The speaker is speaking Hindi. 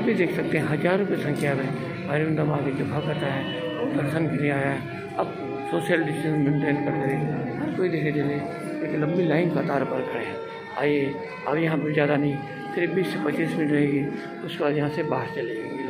अभी देख सकते हैं, हज़ारों की संख्या में अरविंद माँ की भक्त है दर्शन के लिए आया। है अब सोशल डिस्टेंस मेंटेन कर रहे हैं हर कोई देखे धीरे एक लंबी लाइन कतार पर खड़े हैं। आइए, अब यहाँ पर ज़्यादा नहीं, सिर्फ़ बीस से पच्चीस मिनट रहेगी, उसके बाद यहाँ से बाहर चले जाएँगे।